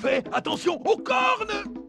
Fais attention aux cornes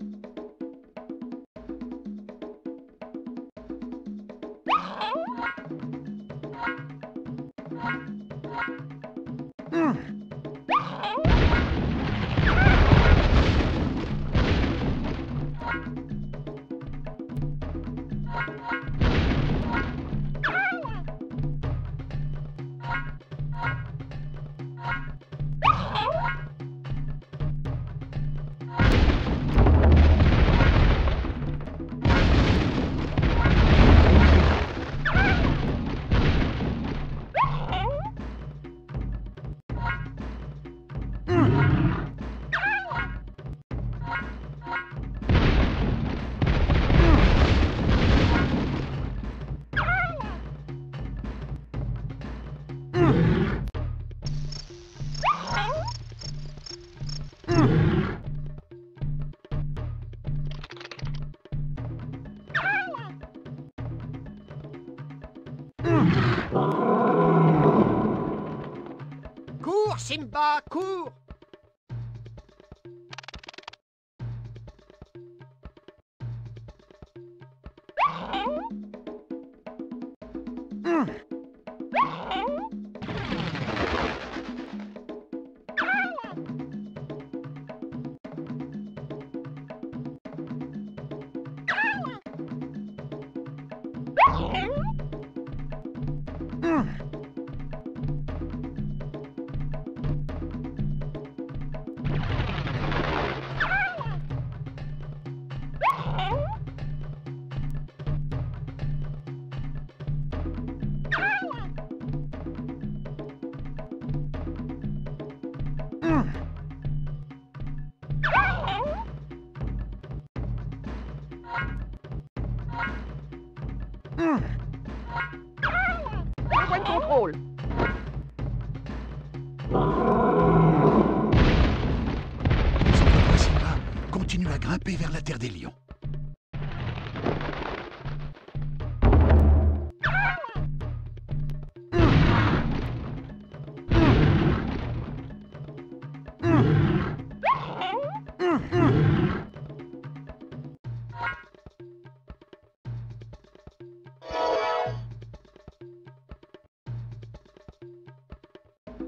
Simba, cours grimper vers la terre des lions.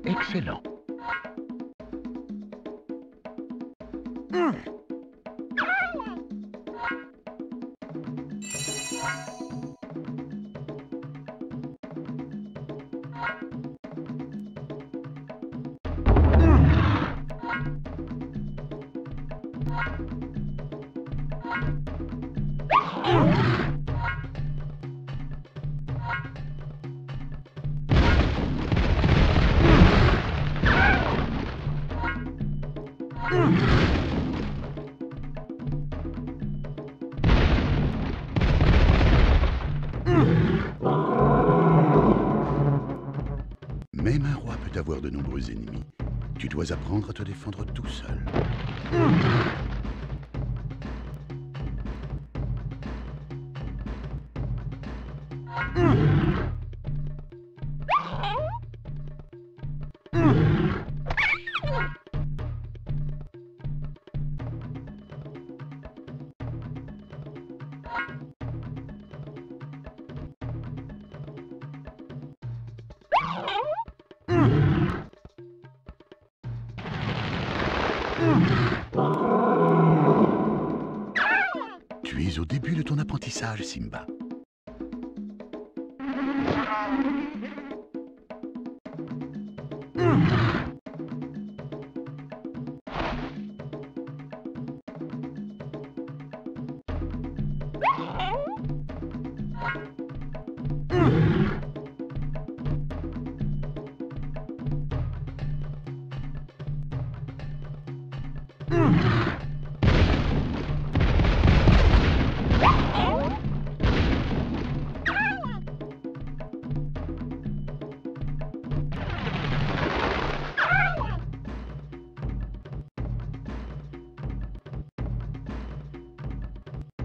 Excellent. Tu dois apprendre à te défendre tout seul. Au début de ton apprentissage, Simba.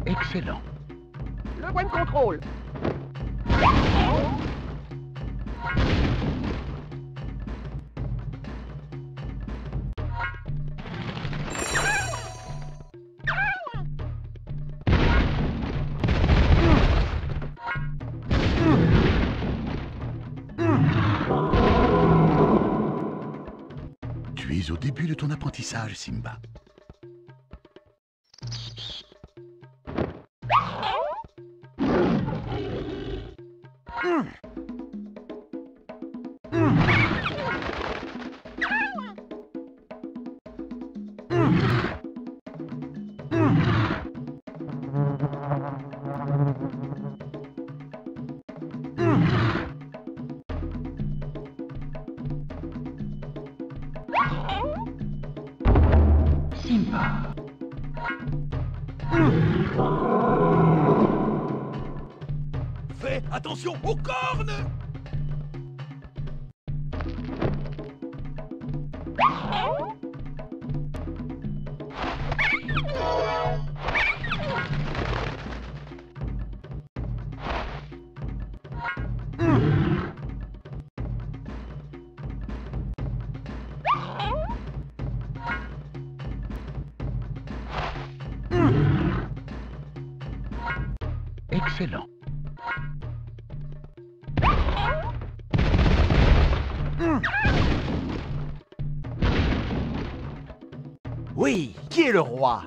Excellent. Le point de contrôle. Tu es au début de ton apprentissage, Simba. Simba. Attention aux cornes Excellent. Oui, qui est le roi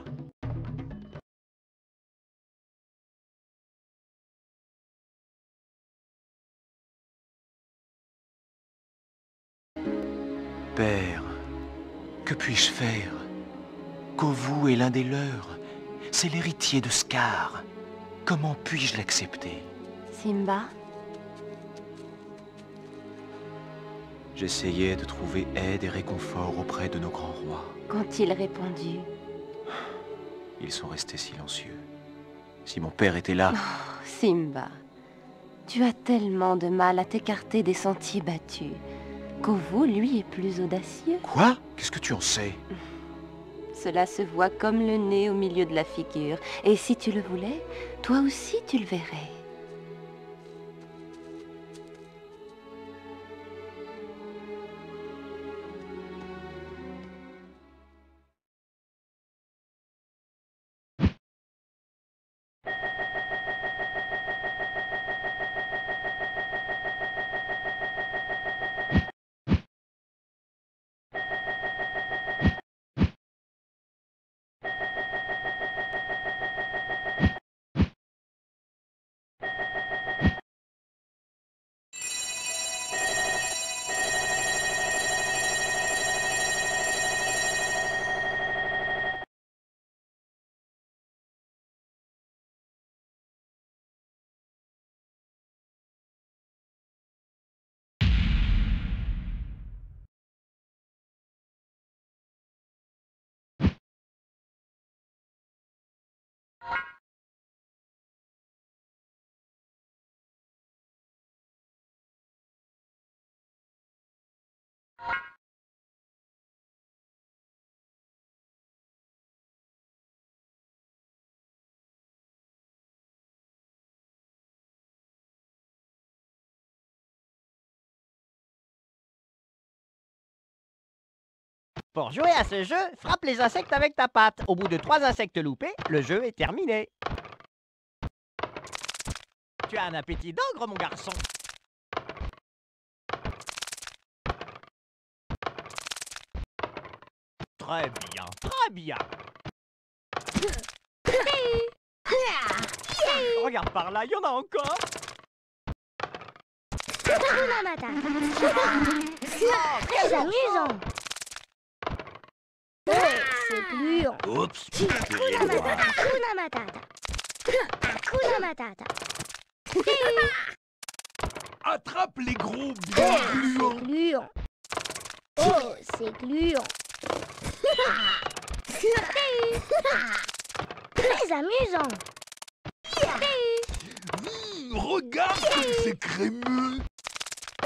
Père, que puis-je faire Kovu est l'un des leurs. C'est l'héritier de Scar. Comment puis-je l'accepter? Simba, J'essayais de trouver aide et réconfort auprès de nos grands rois. qu'ont-ils répondu Ils sont restés silencieux. Si mon père était là, Simba, tu as tellement de mal à t'écarter des sentiers battus. Kovu, lui, est plus audacieux. quoi? Qu'est-ce que tu en sais? Cela se voit comme le nez au milieu de la figure. Et si tu le voulais, toi aussi tu le verrais. Pour jouer à ce jeu, frappe les insectes avec ta patte. Au bout de trois insectes loupés, le jeu est terminé. Tu as un appétit d'ogre, mon garçon. Très bien, très bien. Regarde par là, il y en a encore. Très amusant. Oh, c'est gluant. Oups Hakuna Matata. Hakuna Matata. Hakuna Matata. Attrape les gros Oh, bien c'est gluants gluant. Oh, c'est gluant. Très amusant. Mmh, Regarde comme c'est crémeux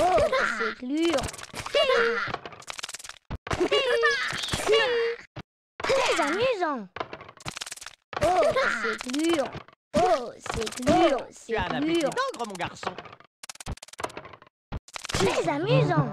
Oh, c'est gluant. Très amusant. Oh, c'est gluant. Oh, c'est gluant. Tu C'est as un appétit gluant. d'ogre, mon garçon. Très amusant.